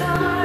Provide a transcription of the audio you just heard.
star.